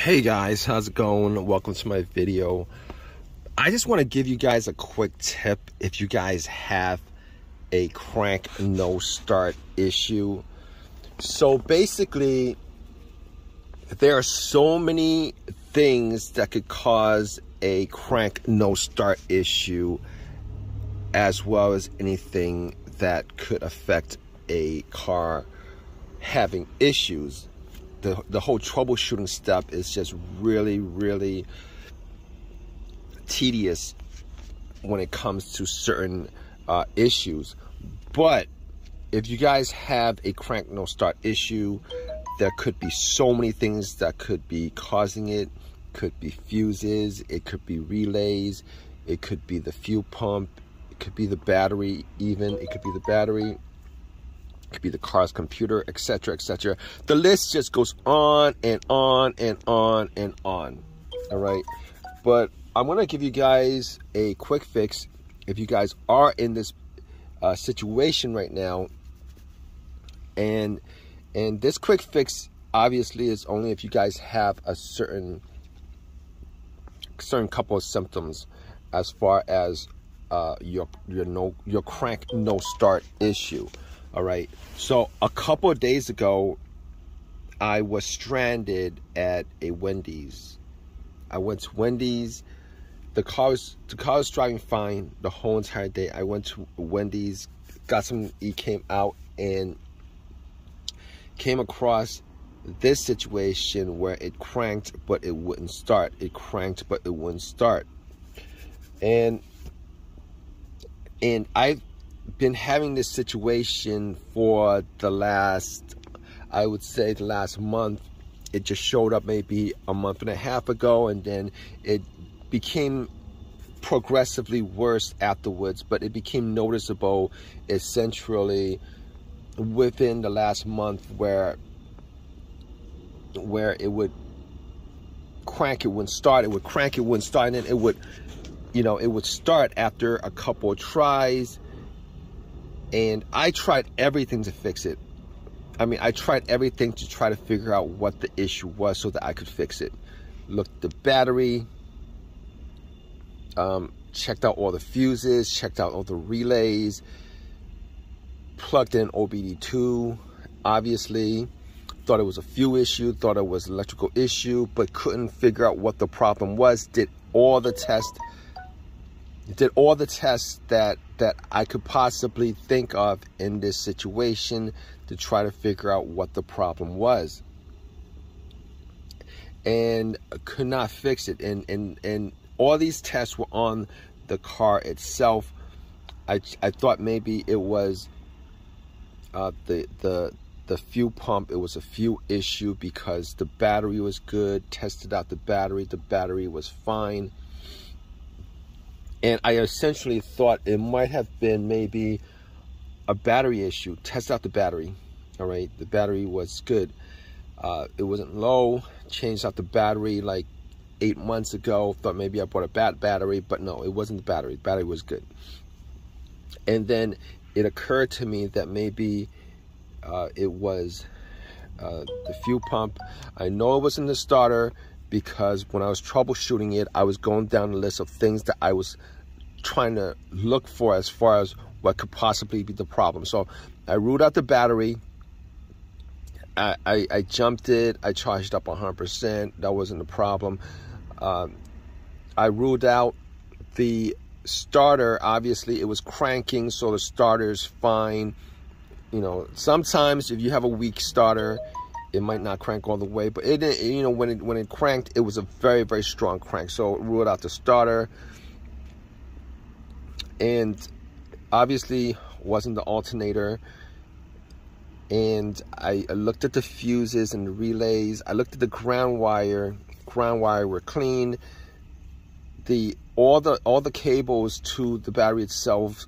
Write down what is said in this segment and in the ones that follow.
Hey guys, how's it going? Welcome to my video. I just want to give you guys a quick tip if you guys have a crank no start issue. So basically, there are so many things that could cause a crank no start issue as well as anything that could affect a car having issues the the whole troubleshooting step is just really really tedious when it comes to certain uh, issues. But if you guys have a crank no start issue, there could be so many things that could be causing it. Could be fuses, it could be relays, it could be the fuel pump, it could be the battery even, it could be the battery, could be the car's computer, etc., etc. The list just goes on and on and on and on. All right, but I'm gonna give you guys a quick fix if you guys are in this uh, situation right now, and and this quick fix obviously is only if you guys have a certain certain couple of symptoms as far as uh, your your no your crank no start issue. All right. So a couple of days ago, I was stranded at a Wendy's. I went to Wendy's. The car was the car was driving fine the whole entire day. I went to Wendy's, got some He came out and came across this situation where it cranked but it wouldn't start. It cranked but it wouldn't start. And and I been having this situation for the last, I would say the last month. It just showed up maybe a month and a half ago and then it became progressively worse afterwards, but it became noticeable essentially within the last month where where it would crank it wouldn't start, it would crank it wouldn't start, and then it would you know, it would start after a couple of tries and I tried everything to fix it. I mean, I tried everything to try to figure out what the issue was so that I could fix it. Looked the battery, um, checked out all the fuses, checked out all the relays, plugged in OBD2, obviously. Thought it was a fuel issue, thought it was electrical issue, but couldn't figure out what the problem was. Did all the tests did all the tests that that I could possibly think of in this situation to try to figure out what the problem was. And could not fix it. And and and all these tests were on the car itself. I, I thought maybe it was uh, the the the fuel pump. It was a fuel issue because the battery was good tested out the battery the battery was fine and I essentially thought it might have been maybe a battery issue. Test out the battery. All right, the battery was good. Uh, it wasn't low. Changed out the battery like eight months ago. Thought maybe I bought a bad battery, but no, it wasn't the battery. The battery was good. And then it occurred to me that maybe uh, it was uh, the fuel pump. I know it wasn't the starter because when I was troubleshooting it, I was going down the list of things that I was trying to look for as far as what could possibly be the problem. So I ruled out the battery. I, I, I jumped it. I charged up 100%. That wasn't a problem. Um, I ruled out the starter. Obviously, it was cranking, so the starter's fine. You know, sometimes if you have a weak starter, it might not crank all the way, but it, didn't, you know, when it when it cranked, it was a very very strong crank. So it ruled out the starter, and obviously wasn't the alternator. And I, I looked at the fuses and the relays. I looked at the ground wire. Ground wire were clean. The all the all the cables to the battery itself,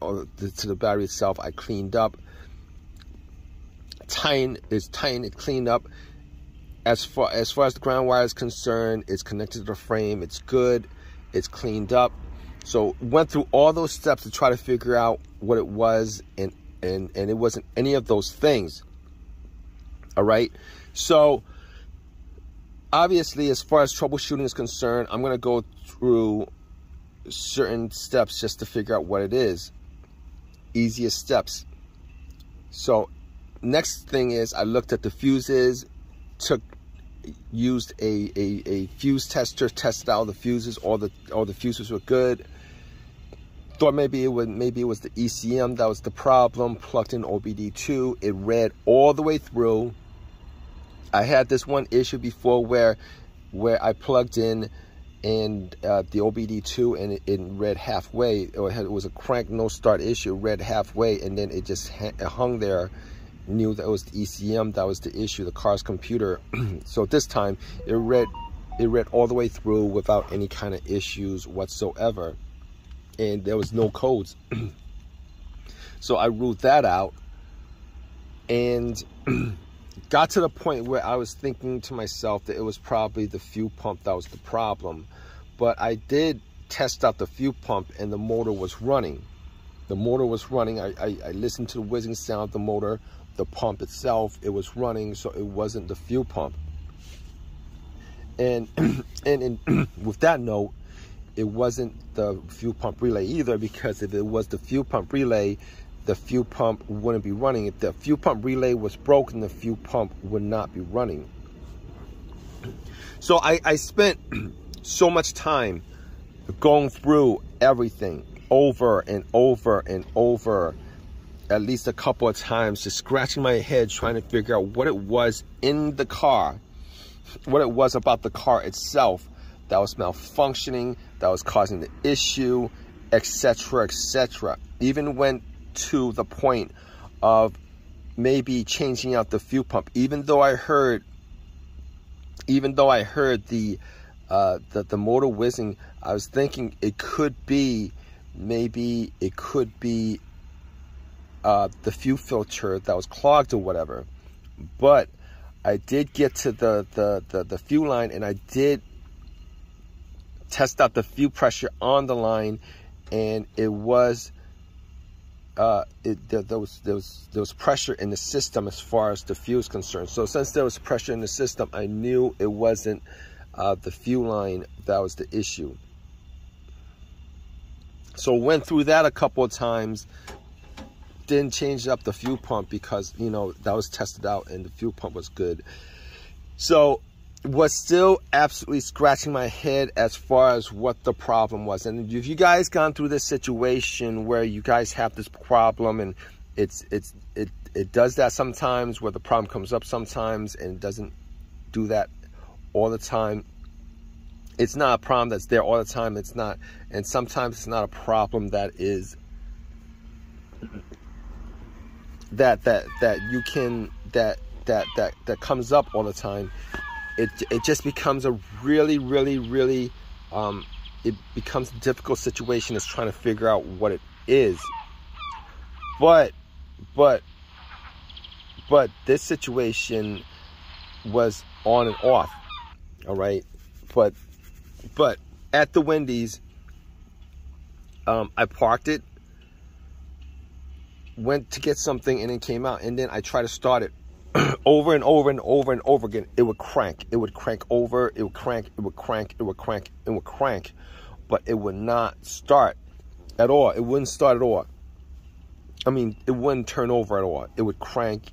or the, to the battery itself, I cleaned up tying is tying it cleaned up. As far as far as the ground wire is concerned, it's connected to the frame. It's good. It's cleaned up. So went through all those steps to try to figure out what it was, and and and it wasn't any of those things. All right. So obviously, as far as troubleshooting is concerned, I'm going to go through certain steps just to figure out what it is. Easiest steps. So next thing is I looked at the fuses, took used a, a, a fuse tester, tested out the fuses, all the all the fuses were good. Thought maybe it was maybe it was the ECM that was the problem. Plugged in OBD2, it read all the way through. I had this one issue before where where I plugged in and uh, the OBD2 and it, it, read halfway. It was a crank no start issue, read halfway, and then it just hung there. Knew that was the ECM that was the issue, the car's computer. so this time it read it read all the way through without any kind of issues whatsoever, and there was no codes. so I ruled that out, and got to the point where I was thinking to myself that it was probably the fuel pump that was the problem. But I did test out the fuel pump and the motor was running. The motor was running. I, I, I listened to the whizzing sound of the motor, the pump itself, it was running, so it wasn't the fuel pump. And and, and with that note, it wasn't the fuel pump relay either because if it was the fuel pump relay, the fuel pump wouldn't be running. If the fuel pump relay was broken, the fuel pump would not be running. So I, I spent so much time going through everything over and over and over at least a couple of times just scratching my head trying to figure out what it was in the car what it was about the car itself that was malfunctioning that was causing the issue etc etc even went to the point of maybe changing out the fuel pump. Even though I heard, even though I heard the uh, the, the motor whizzing, I was thinking it could be, maybe it could be uh, the fuel filter that was clogged or whatever. But I did get to the, the, the, the fuel line and I did test out the fuel pressure on the line and it was uh, it, there, there, was, there, was, there was pressure in the system as far as the fuel is concerned. So since there was pressure in the system, I knew it wasn't uh, the fuel line that was the issue. So went through that a couple of times. Didn't change up the fuel pump because, you know, that was tested out and the fuel pump was good. So was still absolutely scratching my head as far as what the problem was. And if you guys gone through this situation where you guys have this problem and it's it's it it does that sometimes where the problem comes up sometimes and it doesn't do that all the time. It's not a problem that's there all the time. It's not and sometimes it's not a problem that is that that that you can that that that that comes up all the time it it just becomes a really, really, really um, it becomes a difficult situation is trying to figure out what it is. But but but this situation was on and off. All right. But but at the Wendy's, um, I parked it, went to get something, and then came out. And then I tried to start it over and over and over and over again, it would crank. It would crank over, it would crank, it would crank, it would crank, it would crank. But it would not start at all. It wouldn't start at all. I mean, it wouldn't turn over at all. It would crank,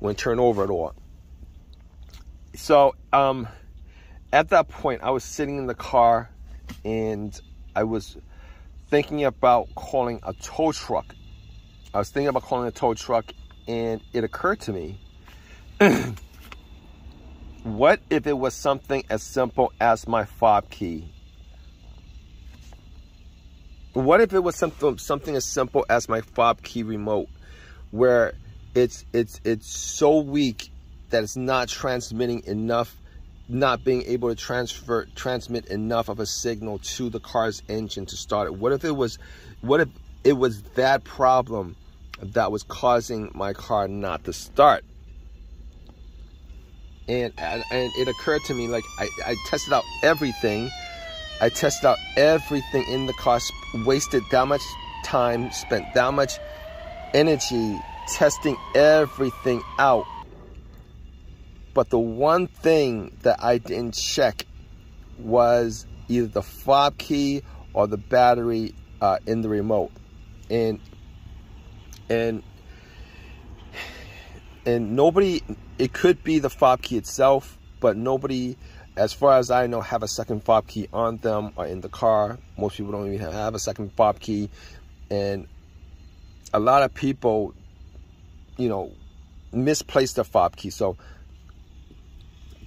wouldn't turn over at all. So, um, at that point, I was sitting in the car and I was thinking about calling a tow truck. I was thinking about calling a tow truck and it occurred to me what if it was something as simple as my fob key? What if it was something something as simple as my fob key remote where it's it's it's so weak that it's not transmitting enough not being able to transfer transmit enough of a signal to the car's engine to start it. What if it was what if it was that problem that was causing my car not to start? And and it occurred to me like I, I tested out everything. I tested out everything in the car wasted that much time spent that much energy testing everything out But the one thing that I didn't check was either the fob key or the battery uh, in the remote. And and and nobody it could be the fob key itself, but nobody as far as I know have a second fob key on them or in the car. Most people don't even have a second fob key. And a lot of people, you know, misplace the fob key. So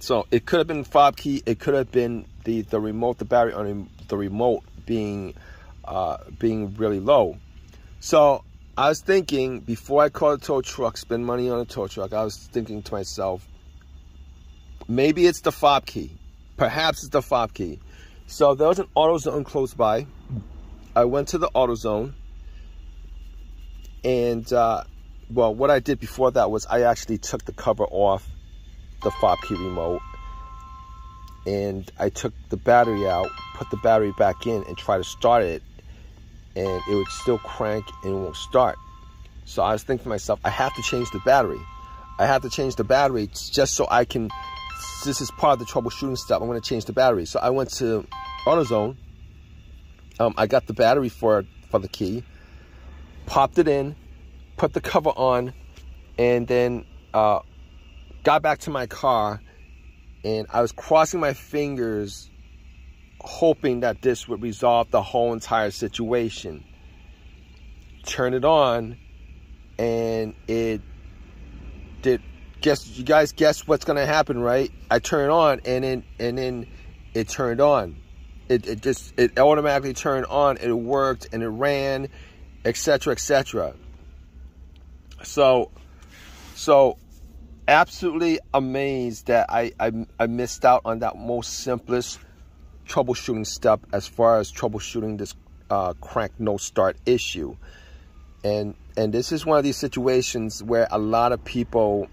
so it could have been fob key. It could have been the the remote, the battery on the remote being uh, being really low. So I was thinking before I call a tow truck, spend money on a tow truck. I was thinking to myself, maybe it's the fob key. Perhaps it's the fob key. So there was an AutoZone close by. I went to the AutoZone, and uh, well, what I did before that was I actually took the cover off the fob key remote and I took the battery out, put the battery back in and try to start it and it would still crank and it won't start. So I was thinking to myself, I have to change the battery. I have to change the battery just so I can, this is part of the troubleshooting step. I'm gonna change the battery. So I went to AutoZone. Um, I got the battery for, for the key, popped it in, put the cover on, and then uh, got back to my car and I was crossing my fingers hoping that this would resolve the whole entire situation. Turn it on and it did guess you guys guess what's gonna happen, right? I turn it on and then and then it turned on. It, it just it automatically turned on, it worked and it ran, etc. etc. So so absolutely amazed that I, I, I missed out on that most simplest troubleshooting step as far as troubleshooting this uh, crank no start issue. And and this is one of these situations where a lot of people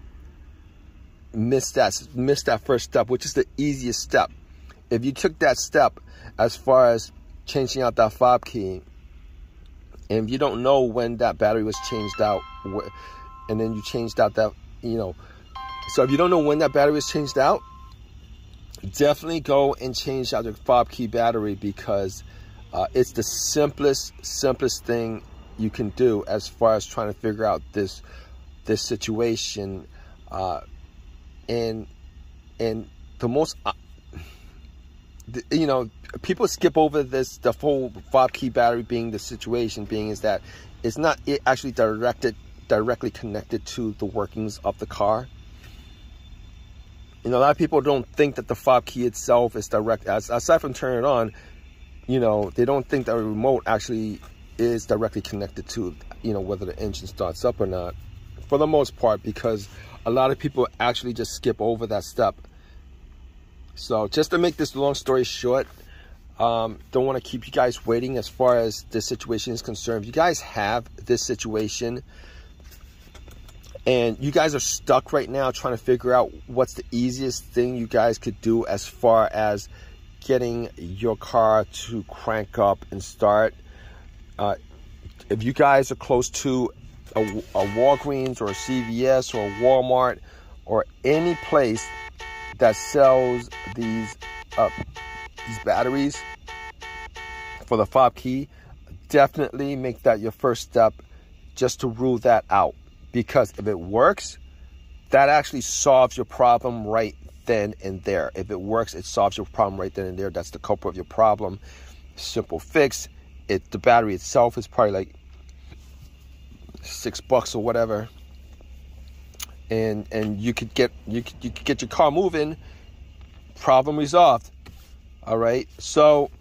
miss that miss that first step, which is the easiest step. If you took that step as far as changing out that fob key, and if you don't know when that battery was changed out, and then you changed out that you know so if you don't know when that battery is changed out, definitely go and change out your fob key battery because uh, it's the simplest, simplest thing you can do as far as trying to figure out this this situation. Uh, and and the most, uh, the, you know, people skip over this the full fob key battery being the situation being is that it's not actually directed directly connected to the workings of the car you know, a lot of people don't think that the fob key itself is direct. As, aside from turning it on, you know, they don't think that a remote actually is directly connected to, you know, whether the engine starts up or not. For the most part, because a lot of people actually just skip over that step. So just to make this long story short, um, don't want to keep you guys waiting as far as this situation is concerned. If you guys have this situation, and you guys are stuck right now trying to figure out what's the easiest thing you guys could do as far as getting your car to crank up and start. Uh, if you guys are close to a, a Walgreens or a CVS or a Walmart or any place that sells these uh, these batteries for the fob key, definitely make that your first step just to rule that out because if it works, that actually solves your problem right then and there. If it works, it solves your problem right then and there. That's the culprit of your problem. Simple fix. It the battery itself is probably like six bucks or whatever. And and you could get you could, you could get your car moving. Problem resolved. All right. So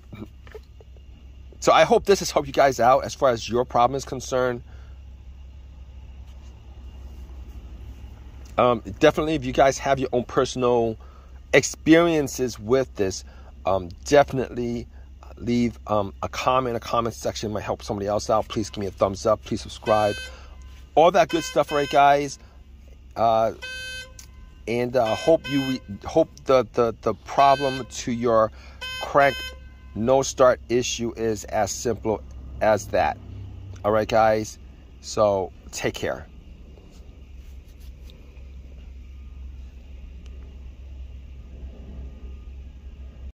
so I hope this has helped you guys out as far as your problem is concerned. Um, definitely if you guys have your own personal experiences with this um, definitely leave um, a comment. A comment section might help somebody else out. Please give me a thumbs up. Please subscribe. All that good stuff right guys? Uh, and uh, hope you hope the, the the problem to your crank no start issue is as simple as that. All right guys? So take care